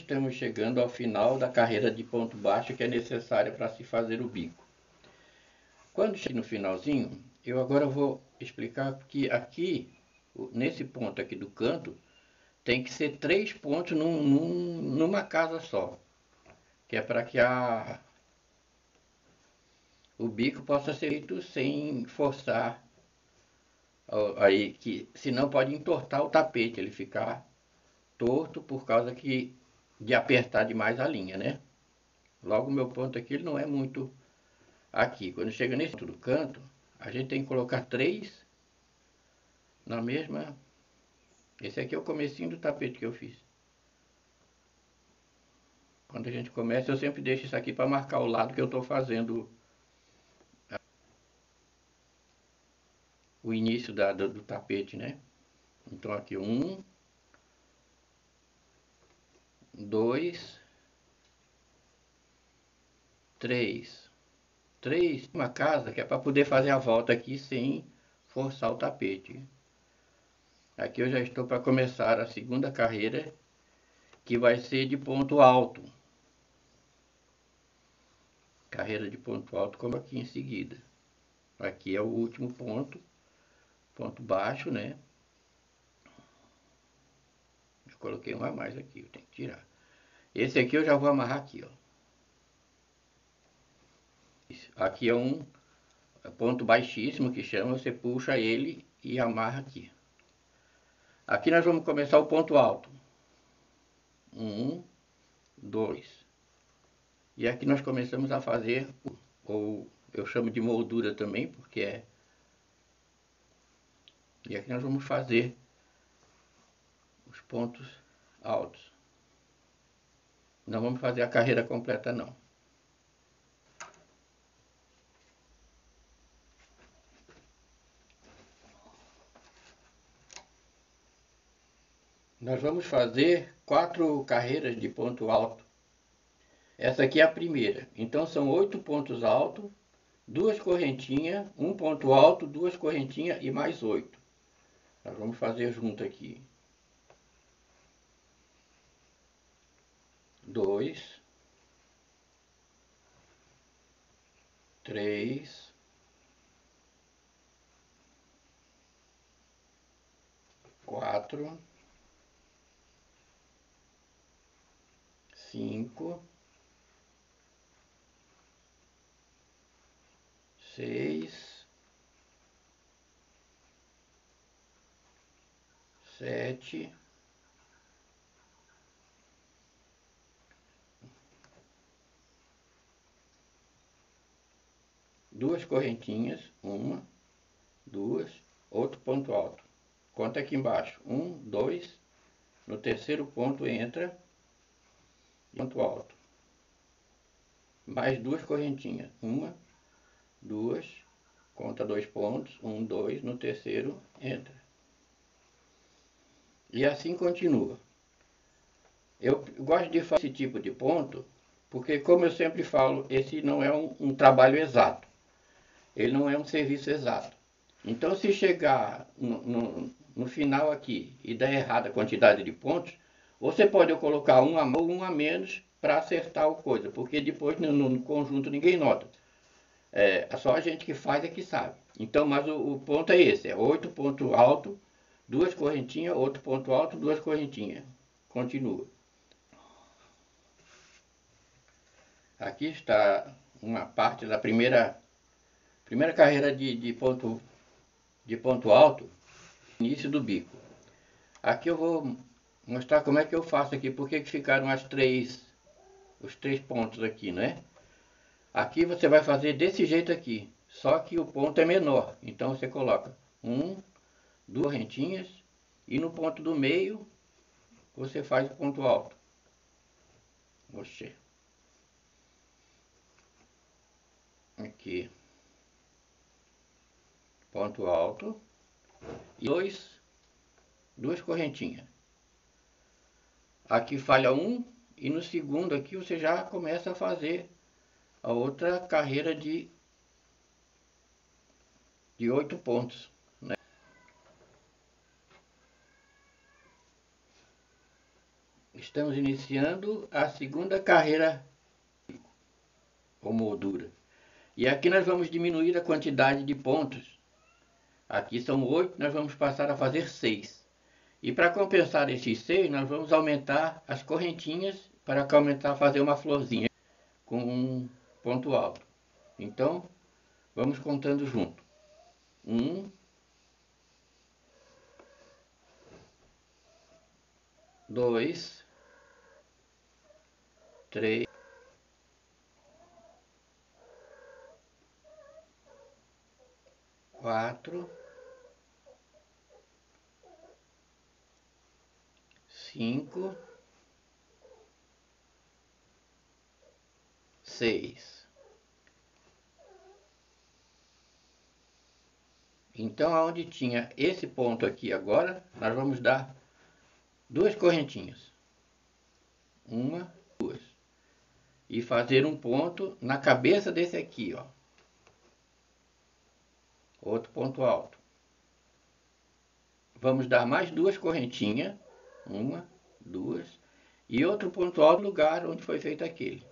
Estamos chegando ao final da carreira de ponto baixo que é necessária para se fazer o bico. Quando chegar no finalzinho, eu agora vou explicar que aqui, nesse ponto aqui do canto, tem que ser três pontos num, num, numa casa só. Que é para que a, o bico possa ser feito sem forçar aí que senão pode entortar o tapete, ele ficar torto por causa que de apertar demais a linha, né? Logo meu ponto aqui ele não é muito aqui. Quando chega nesse do canto, a gente tem que colocar três na mesma. Esse aqui é o comecinho do tapete que eu fiz. Quando a gente começa, eu sempre deixo isso aqui para marcar o lado que eu estou fazendo o início da, do, do tapete, né? Então aqui um, dois, três. Três, uma casa que é para poder fazer a volta aqui sem forçar o tapete. Aqui eu já estou para começar a segunda carreira, que vai ser de ponto alto. Carreira de ponto alto, como aqui em seguida. Aqui é o último ponto, ponto baixo, né? Coloquei um a mais aqui, eu tenho que tirar. Esse aqui eu já vou amarrar aqui, ó. Aqui é um ponto baixíssimo que chama, você puxa ele e amarra aqui. Aqui nós vamos começar o ponto alto. Um, dois. E aqui nós começamos a fazer, ou eu chamo de moldura também, porque é... E aqui nós vamos fazer os pontos altos. Não vamos fazer a carreira completa não. Nós vamos fazer quatro carreiras de ponto alto. Essa aqui é a primeira. Então são oito pontos altos, duas correntinhas, um ponto alto, duas correntinhas e mais oito. Nós vamos fazer junto aqui. Dois, três, quatro, cinco, seis, sete, duas correntinhas, uma, duas, outro ponto alto. Conta aqui embaixo, um, dois, no terceiro ponto entra, ponto alto. Mais duas correntinhas, uma, duas, conta dois pontos, um, dois, no terceiro entra. E assim continua. Eu gosto de fazer esse tipo de ponto, porque como eu sempre falo, esse não é um, um trabalho exato ele não é um serviço exato. Então, se chegar no, no, no final aqui e dar errada a quantidade de pontos, você pode colocar um a mais ou um a menos para acertar o coisa, porque depois no, no conjunto ninguém nota. É, só a gente que faz é que sabe. Então, mas o, o ponto é esse, é oito ponto alto, duas correntinhas, outro ponto alto, duas correntinhas. Continua. Aqui está uma parte da primeira Primeira carreira de, de, ponto, de ponto alto, início do bico. Aqui eu vou mostrar como é que eu faço aqui, porque que ficaram as três, os três pontos aqui, né? Aqui você vai fazer desse jeito aqui, só que o ponto é menor. Então você coloca um, duas rentinhas E no ponto do meio, você faz o ponto alto. Oxê. Aqui. Ponto alto. E dois, duas correntinhas. Aqui falha um. E no segundo aqui você já começa a fazer a outra carreira de, de oito pontos. Né? Estamos iniciando a segunda carreira ou moldura. E aqui nós vamos diminuir a quantidade de pontos. Aqui são oito, nós vamos passar a fazer seis. E para compensar esses seis, nós vamos aumentar as correntinhas para aumentar fazer uma florzinha com um ponto alto. Então, vamos contando junto. Um, dois, três, quatro, cinco, seis. Então, aonde tinha esse ponto aqui agora, nós vamos dar duas correntinhas. Uma, duas. E fazer um ponto na cabeça desse aqui, ó. Outro ponto alto. Vamos dar mais duas correntinhas. Uma, duas. E outro ponto alto no lugar onde foi feito aquele.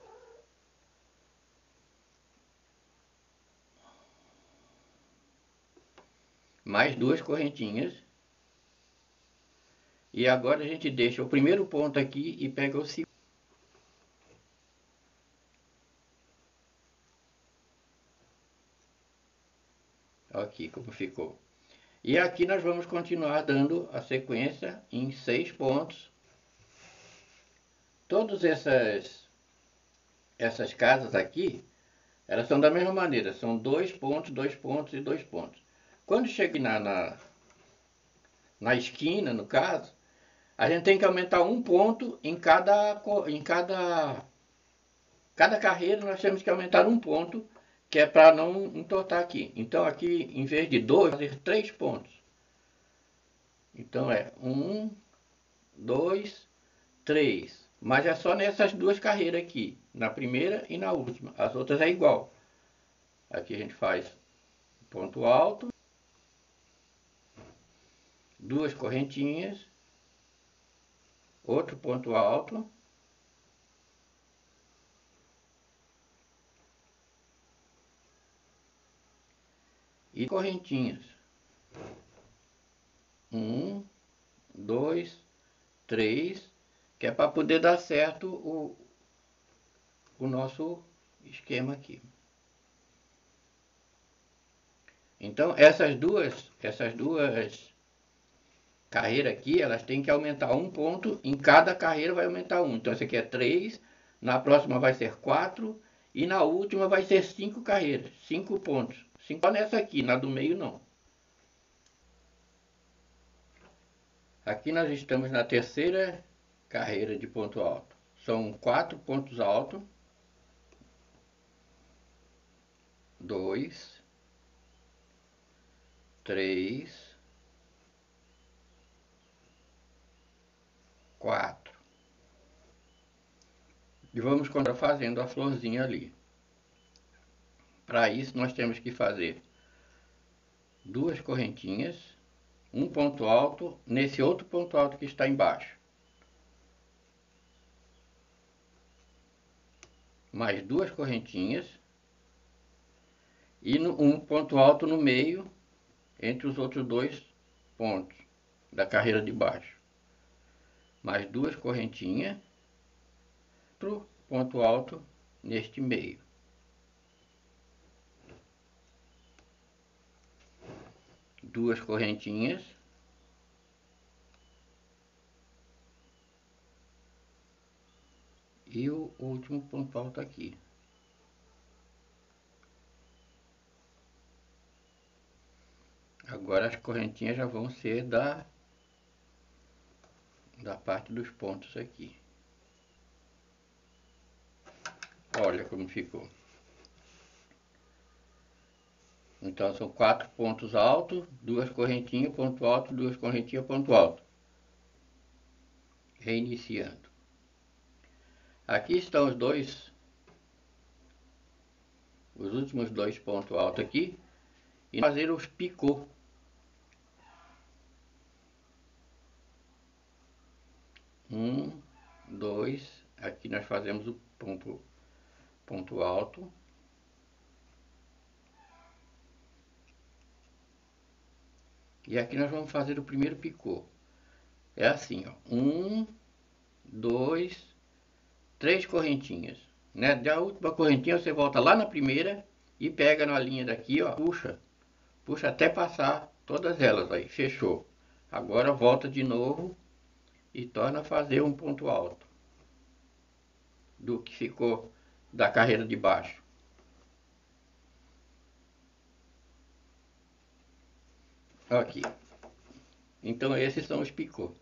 mais duas correntinhas. E agora a gente deixa o primeiro ponto aqui e pega o segundo. Aqui como ficou. E aqui nós vamos continuar dando a sequência em seis pontos. Todas essas, essas casas aqui, elas são da mesma maneira. São dois pontos, dois pontos e dois pontos. Quando chega na, na, na esquina, no caso, a gente tem que aumentar um ponto em cada, em cada, cada carreira, nós temos que aumentar um ponto, que é para não entortar aqui. Então aqui, em vez de dois, fazer três pontos. Então é um, dois, três. Mas é só nessas duas carreiras aqui, na primeira e na última. As outras é igual. Aqui a gente faz ponto alto duas correntinhas, outro ponto alto, e correntinhas. Um, dois, três, que é para poder dar certo o, o nosso esquema aqui. Então, essas duas, essas duas carreira aqui, elas têm que aumentar um ponto, em cada carreira vai aumentar um. Então, essa aqui é 3, na próxima vai ser 4 e na última vai ser 5 carreiras, 5 pontos. Só nessa aqui, na do meio não. Aqui nós estamos na terceira carreira de ponto alto. São quatro pontos altos. Dois. Três. quatro. E vamos fazendo a florzinha ali. Para isso nós temos que fazer duas correntinhas, um ponto alto nesse outro ponto alto que está embaixo. Mais duas correntinhas e um ponto alto no meio entre os outros dois pontos da carreira de baixo mais duas correntinhas pro ponto alto neste meio. Duas correntinhas. E o último ponto alto aqui. Agora as correntinhas já vão ser da da parte dos pontos aqui. Olha como ficou. Então são quatro pontos altos, duas correntinhas, ponto alto, duas correntinhas, ponto alto. Reiniciando. Aqui estão os dois, os últimos dois pontos altos aqui, e fazer os picô. Um, dois, aqui nós fazemos o ponto, ponto alto. E aqui nós vamos fazer o primeiro picô. É assim, ó. Um, dois, três correntinhas. Né? Da última correntinha você volta lá na primeira e pega na linha daqui, ó. Puxa. Puxa até passar todas elas aí. Fechou. Agora volta de novo e torna a fazer um ponto alto. Do que ficou da carreira de baixo. Aqui. Então esses são os picô.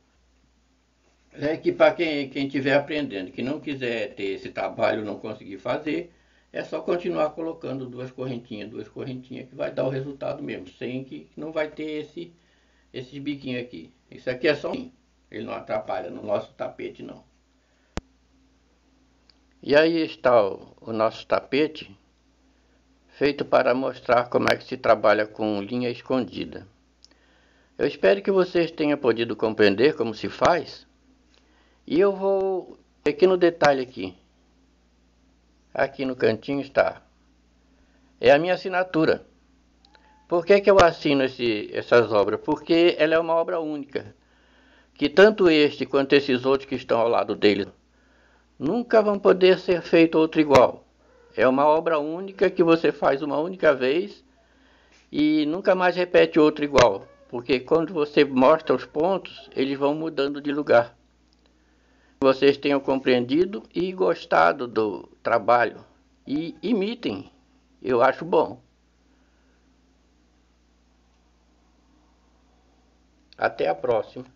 É que para quem quem estiver aprendendo, que não quiser ter esse trabalho, não conseguir fazer, é só continuar colocando duas correntinhas, duas correntinhas, que vai dar o resultado mesmo, sem que não vai ter esse, esses biquinhos aqui. Isso aqui é só um, ele não atrapalha no nosso tapete não. E aí está o, o nosso tapete, feito para mostrar como é que se trabalha com linha escondida. Eu espero que vocês tenham podido compreender como se faz. E eu vou pequeno detalhe aqui. Aqui no cantinho está. É a minha assinatura. Por que, que eu assino esse, essas obras? Porque ela é uma obra única. Que tanto este quanto esses outros que estão ao lado dele nunca vão poder ser feito outro igual. É uma obra única que você faz uma única vez e nunca mais repete outro igual porque quando você mostra os pontos, eles vão mudando de lugar. Vocês tenham compreendido e gostado do trabalho e imitem, eu acho bom. Até a próxima.